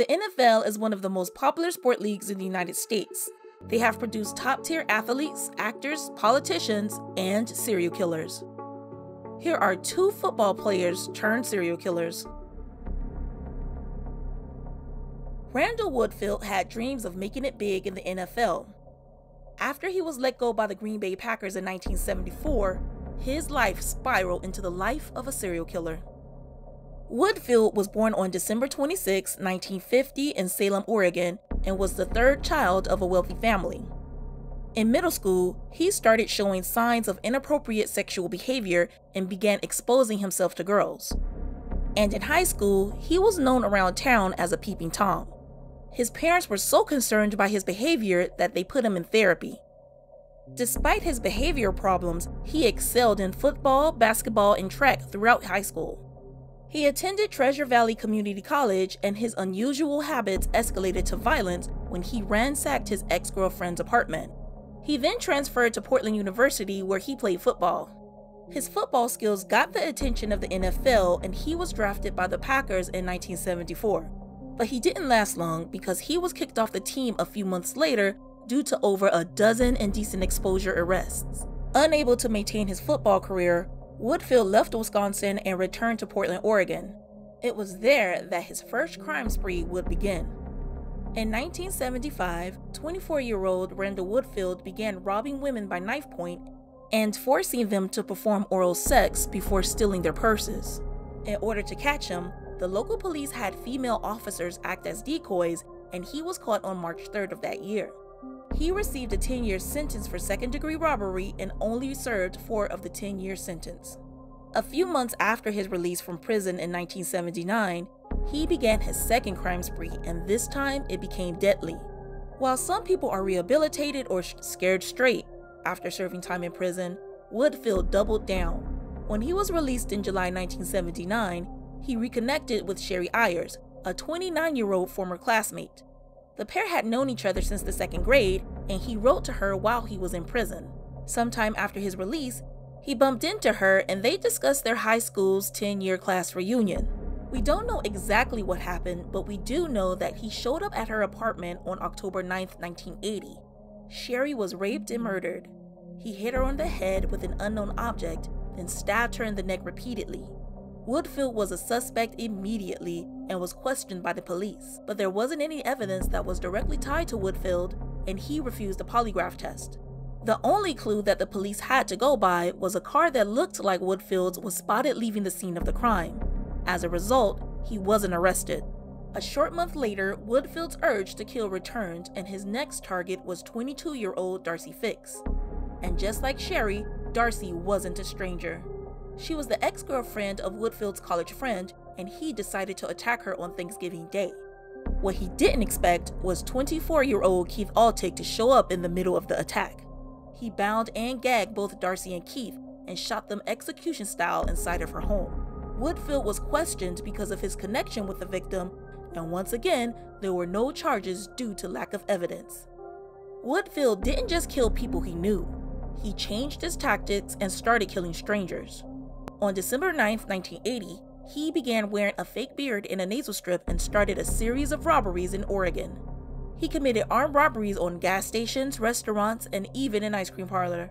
The NFL is one of the most popular sport leagues in the United States. They have produced top tier athletes, actors, politicians, and serial killers. Here are two football players turned serial killers. Randall Woodfield had dreams of making it big in the NFL. After he was let go by the Green Bay Packers in 1974, his life spiraled into the life of a serial killer. Woodfield was born on December 26, 1950, in Salem, Oregon, and was the third child of a wealthy family. In middle school, he started showing signs of inappropriate sexual behavior and began exposing himself to girls. And in high school, he was known around town as a peeping Tom. His parents were so concerned by his behavior that they put him in therapy. Despite his behavior problems, he excelled in football, basketball, and track throughout high school. He attended Treasure Valley Community College, and his unusual habits escalated to violence when he ransacked his ex girlfriend's apartment. He then transferred to Portland University, where he played football. His football skills got the attention of the NFL, and he was drafted by the Packers in 1974. But he didn't last long because he was kicked off the team a few months later due to over a dozen indecent exposure arrests. Unable to maintain his football career, Woodfield left Wisconsin and returned to Portland, Oregon. It was there that his first crime spree would begin. In 1975, 24 year old Randall Woodfield began robbing women by knife point and forcing them to perform oral sex before stealing their purses. In order to catch him, the local police had female officers act as decoys, and he was caught on March 3rd of that year. He received a 10 year sentence for second degree robbery and only served four of the 10 year sentence. A few months after his release from prison in 1979, he began his second crime spree, and this time it became deadly. While some people are rehabilitated or scared straight after serving time in prison, Woodfield doubled down. When he was released in July 1979, he reconnected with Sherry Ayers, a 29 year old former classmate. The pair had known each other since the second grade, and he wrote to her while he was in prison. Sometime after his release, he bumped into her and they discussed their high school's 10 year class reunion. We don't know exactly what happened, but we do know that he showed up at her apartment on October 9, 1980. Sherry was raped and murdered. He hit her on the head with an unknown object, then stabbed her in the neck repeatedly. Woodfield was a suspect immediately and was questioned by the police, but there wasn't any evidence that was directly tied to Woodfield, and he refused a polygraph test. The only clue that the police had to go by was a car that looked like Woodfield's was spotted leaving the scene of the crime. As a result, he wasn't arrested. A short month later, Woodfield's urge to kill returned, and his next target was 22 year old Darcy Fix. And just like Sherry, Darcy wasn't a stranger. She was the ex girlfriend of Woodfield's college friend, and he decided to attack her on Thanksgiving Day. What he didn't expect was 24 year old Keith Altick to show up in the middle of the attack. He bound and gagged both Darcy and Keith and shot them execution style inside of her home. Woodfield was questioned because of his connection with the victim, and once again, there were no charges due to lack of evidence. Woodfield didn't just kill people he knew, he changed his tactics and started killing strangers. On December 9, 1980, he began wearing a fake beard and a nasal strip and started a series of robberies in Oregon. He committed armed robberies on gas stations, restaurants, and even an ice cream parlor.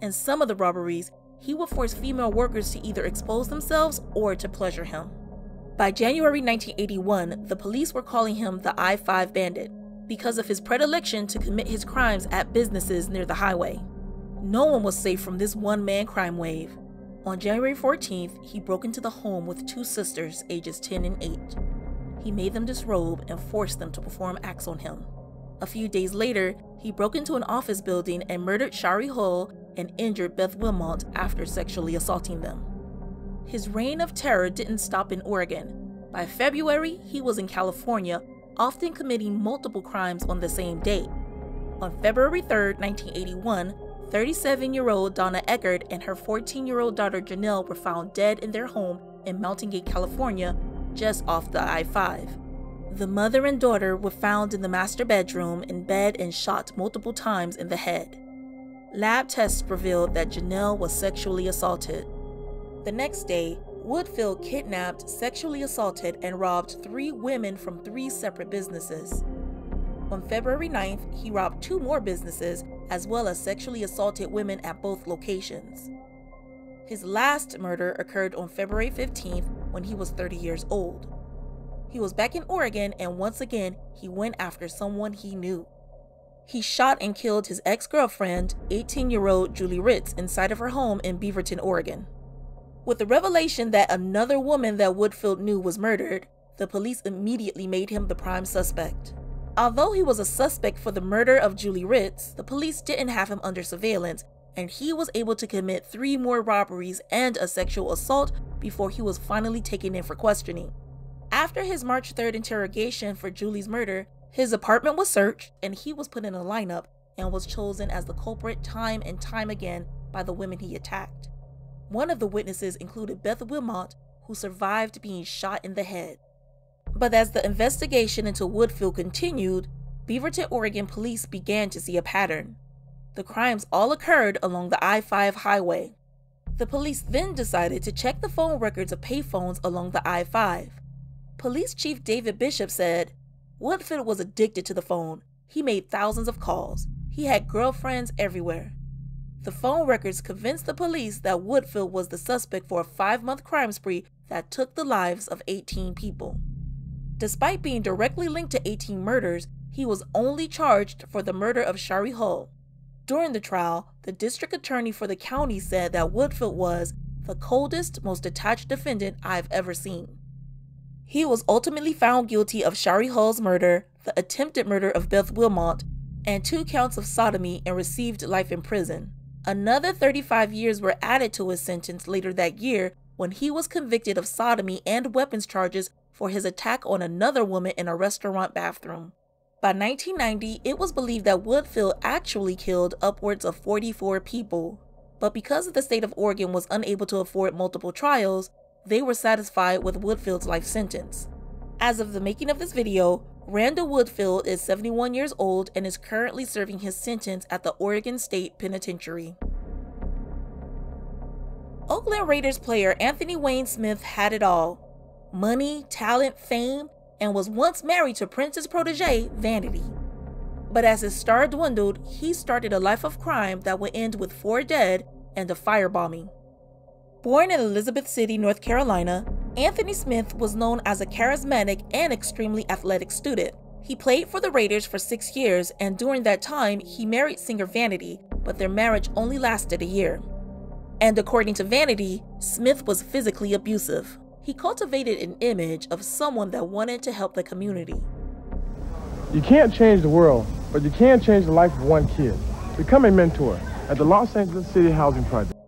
In some of the robberies, he would force female workers to either expose themselves or to pleasure him. By January 1981, the police were calling him the I 5 Bandit because of his predilection to commit his crimes at businesses near the highway. No one was safe from this one man crime wave. On January 14th, he broke into the home with two sisters, ages 10 and 8. He made them disrobe and forced them to perform acts on him. A few days later, he broke into an office building and murdered Shari Hull and injured Beth Wilmot after sexually assaulting them. His reign of terror didn't stop in Oregon. By February, he was in California, often committing multiple crimes on the same day. On February 3, 1981, 37 year old Donna Eckert and her 14 year old daughter Janelle were found dead in their home in Mountain Gate, California, just off the I 5. The mother and daughter were found in the master bedroom in bed and shot multiple times in the head. Lab tests revealed that Janelle was sexually assaulted. The next day, Woodfield kidnapped, sexually assaulted, and robbed three women from three separate businesses. On February 9th, he robbed two more businesses as well as sexually assaulted women at both locations. His last murder occurred on February 15th when he was 30 years old. He was back in Oregon and once again he went after someone he knew. He shot and killed his ex girlfriend, 18 year old Julie Ritz, inside of her home in Beaverton, Oregon. With the revelation that another woman that Woodfield knew was murdered, the police immediately made him the prime suspect. Although he was a suspect for the murder of Julie Ritz, the police didn't have him under surveillance, and he was able to commit three more robberies and a sexual assault before he was finally taken in for questioning. After his March 3rd interrogation for Julie's murder, his apartment was searched and he was put in a lineup and was chosen as the culprit time and time again by the women he attacked. One of the witnesses included Beth Wilmot, who survived being shot in the head. But as the investigation into Woodfield continued, Beaverton, Oregon police began to see a pattern. The crimes all occurred along the I 5 highway. The police then decided to check the phone records of payphones along the I 5. Police Chief David Bishop said, Woodfield was addicted to the phone. He made thousands of calls. He had girlfriends everywhere. The phone records convinced the police that Woodfield was the suspect for a five month crime spree that took the lives of 18 people. Despite being directly linked to 18 murders, he was only charged for the murder of Shari Hull. During the trial, the district attorney for the county said that Woodfield was the coldest, most detached defendant I've ever seen. He was ultimately found guilty of Shari Hull's murder, the attempted murder of Beth Wilmot, and two counts of sodomy and received life in prison. Another 35 years were added to his sentence later that year when he was convicted of sodomy and weapons charges for his attack on another woman in a restaurant bathroom. By 1990, it was believed that Woodfield actually killed upwards of 44 people. But because the state of Oregon was unable to afford multiple trials, they were satisfied with Woodfield's life sentence. As of the making of this video, Randall Woodfield is 71 years old and is currently serving his sentence at the Oregon State Penitentiary. Oakland Raiders player Anthony Wayne Smith had it all money, talent, fame, and was once married to Prince's protege, Vanity. But as his star dwindled, he started a life of crime that would end with four dead and a firebombing. Born in Elizabeth City, North Carolina, Anthony Smith was known as a charismatic and extremely athletic student. He played for the Raiders for six years, and during that time, he married singer Vanity, but their marriage only lasted a year. And according to Vanity, Smith was physically abusive. He cultivated an image of someone that wanted to help the community. You can't change the world, but you can change the life of one kid. Become a mentor at the Los Angeles City Housing Project.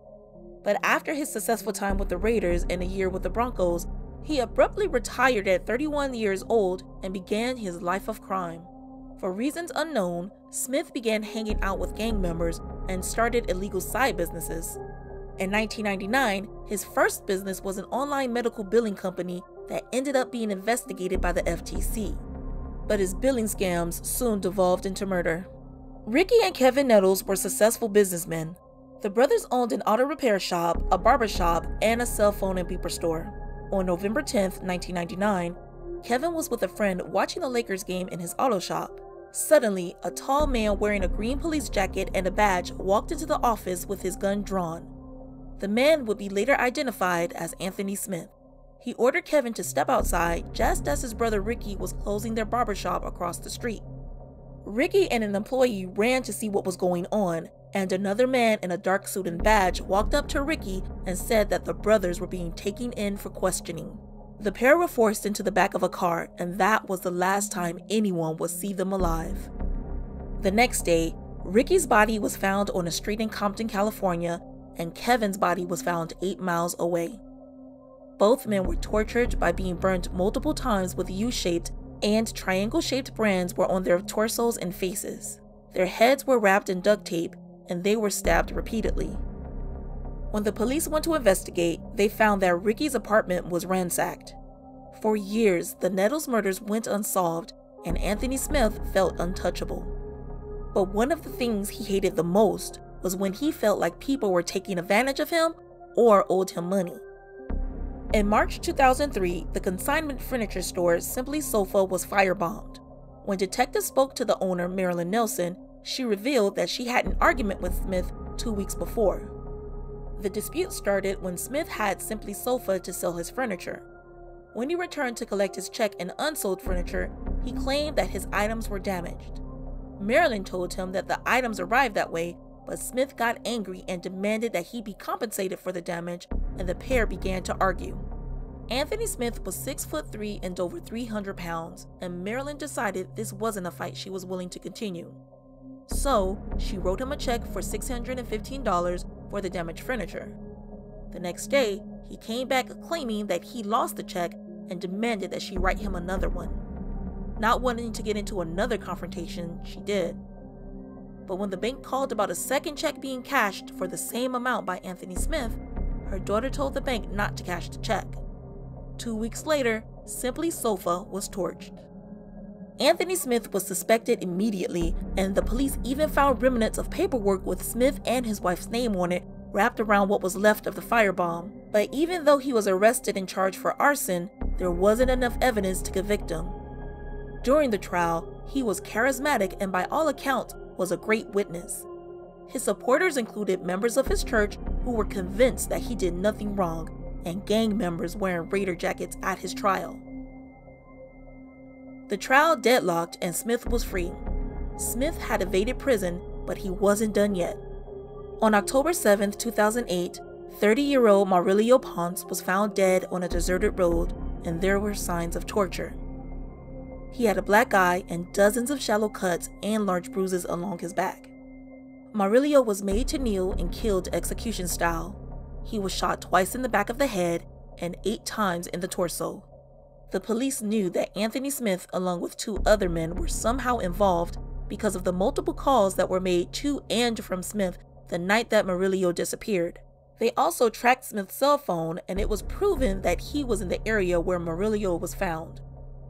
But after his successful time with the Raiders and a year with the Broncos, he abruptly retired at 31 years old and began his life of crime. For reasons unknown, Smith began hanging out with gang members and started illegal side businesses. In 1999, his first business was an online medical billing company that ended up being investigated by the FTC. But his billing scams soon devolved into murder. Ricky and Kevin Nettles were successful businessmen, the brothers owned an auto repair shop, a barber shop, and a cell phone and beeper store. On November 10, 1999, Kevin was with a friend watching the Lakers game in his auto shop. Suddenly, a tall man wearing a green police jacket and a badge walked into the office with his gun drawn. The man would be later identified as Anthony Smith. He ordered Kevin to step outside just as his brother Ricky was closing their barber shop across the street. Ricky and an employee ran to see what was going on, and another man in a dark suit and badge walked up to Ricky and said that the brothers were being taken in for questioning. The pair were forced into the back of a car, and that was the last time anyone would see them alive. The next day, Ricky's body was found on a street in Compton, California, and Kevin's body was found eight miles away. Both men were tortured by being burned multiple times with U shaped and triangle shaped brands were on their torsos and faces. Their heads were wrapped in duct tape and they were stabbed repeatedly. When the police went to investigate, they found that Ricky's apartment was ransacked. For years, the Nettles murders went unsolved, and Anthony Smith felt untouchable. But one of the things he hated the most was when he felt like people were taking advantage of him or owed him money. In March 2003, the consignment furniture store Simply Sofa was firebombed. When detectives spoke to the owner, Marilyn Nelson, she revealed that she had an argument with Smith two weeks before. The dispute started when Smith had Simply Sofa to sell his furniture. When he returned to collect his check and unsold furniture, he claimed that his items were damaged. Marilyn told him that the items arrived that way, but Smith got angry and demanded that he be compensated for the damage, and the pair began to argue. Anthony Smith was 6 foot 3 and over 300 pounds, and Marilyn decided this wasn't a fight she was willing to continue. So, she wrote him a check for $615 for the damaged furniture. The next day, he came back claiming that he lost the check and demanded that she write him another one. Not wanting to get into another confrontation, she did. But when the bank called about a second check being cashed for the same amount by Anthony Smith, her daughter told the bank not to cash the check. Two weeks later, Simply Sofa was torched. Anthony Smith was suspected immediately, and the police even found remnants of paperwork with Smith and his wife's name on it wrapped around what was left of the firebomb. But even though he was arrested and charged for arson, there wasn't enough evidence to convict him. During the trial, he was charismatic and by all accounts was a great witness. His supporters included members of his church who were convinced that he did nothing wrong, and gang members wearing Raider jackets at his trial. The trial deadlocked and Smith was free. Smith had evaded prison, but he wasn't done yet. On October 7, 2008, 30 year old Maurilio Ponce was found dead on a deserted road, and there were signs of torture. He had a black eye and dozens of shallow cuts and large bruises along his back. Maurilio was made to kneel and killed execution style. He was shot twice in the back of the head and eight times in the torso. The police knew that Anthony Smith, along with two other men, were somehow involved because of the multiple calls that were made to and from Smith the night that Maurilio disappeared. They also tracked Smith's cell phone, and it was proven that he was in the area where Maurilio was found.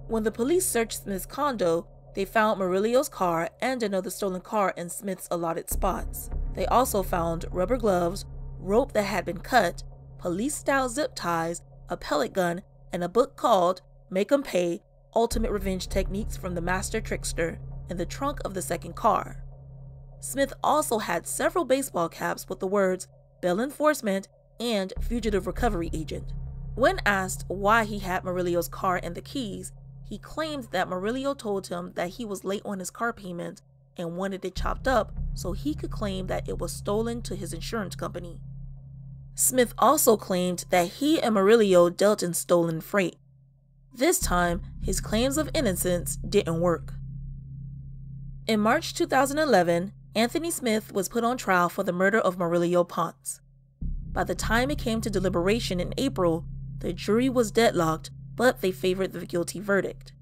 When the police searched Smith's condo, they found Maurilio's car and another stolen car in Smith's allotted spots. They also found rubber gloves, rope that had been cut, police style zip ties, a pellet gun, and a book called Make 'em Pay Ultimate Revenge Techniques from the Master Trickster in the trunk of the second car. Smith also had several baseball caps with the words Bail Enforcement and Fugitive Recovery Agent. When asked why he had Maurilio's car and the keys, he claimed that Maurilio told him that he was late on his car payment and wanted it chopped up so he could claim that it was stolen to his insurance company. Smith also claimed that he and Maurilio dealt in stolen freight. This time, his claims of innocence didn't work. In March 2011, Anthony Smith was put on trial for the murder of Maurilio Ponce. By the time it came to deliberation in April, the jury was deadlocked, but they favored the guilty verdict.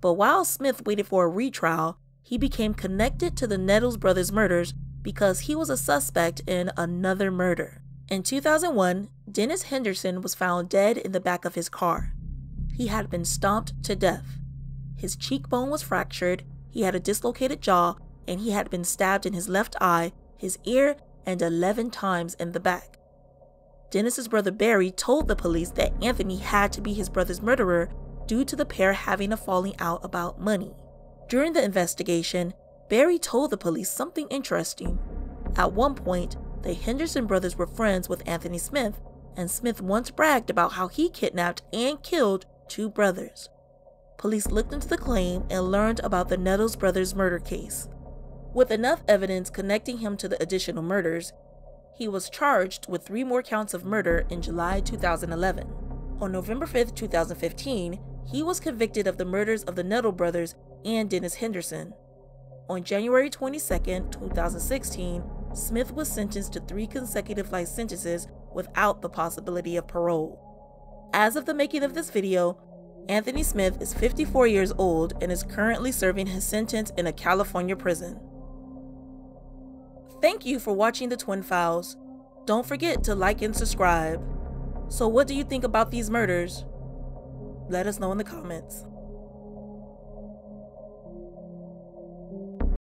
But while Smith waited for a retrial, he became connected to the Nettles brothers' murders because he was a suspect in another murder. In 2001, Dennis Henderson was found dead in the back of his car he had been stomped to death. His cheekbone was fractured, he had a dislocated jaw, and he had been stabbed in his left eye, his ear, and 11 times in the back. Dennis's brother Barry told the police that Anthony had to be his brother's murderer due to the pair having a falling out about money. During the investigation, Barry told the police something interesting. At one point, the Henderson brothers were friends with Anthony Smith, and Smith once bragged about how he kidnapped and killed two brothers. Police looked into the claim and learned about the Nettles brothers murder case. With enough evidence connecting him to the additional murders, he was charged with three more counts of murder in July 2011. On November 5, 2015, he was convicted of the murders of the Nettle brothers and Dennis Henderson. On January 22, 2016, Smith was sentenced to three consecutive life sentences without the possibility of parole. As of the making of this video, Anthony Smith is 54 years old and is currently serving his sentence in a California prison. Thank you for watching the Twin Files. Don't forget to like and subscribe. So what do you think about these murders? Let us know in the comments.